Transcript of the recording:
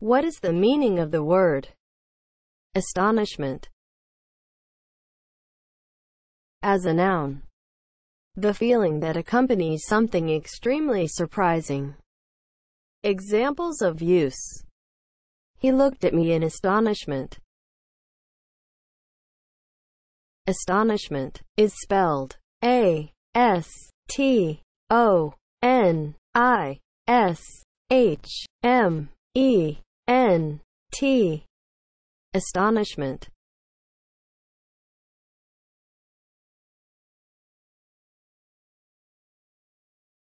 What is the meaning of the word astonishment as a noun? The feeling that accompanies something extremely surprising. Examples of use. He looked at me in astonishment. Astonishment is spelled A N T. Astonishment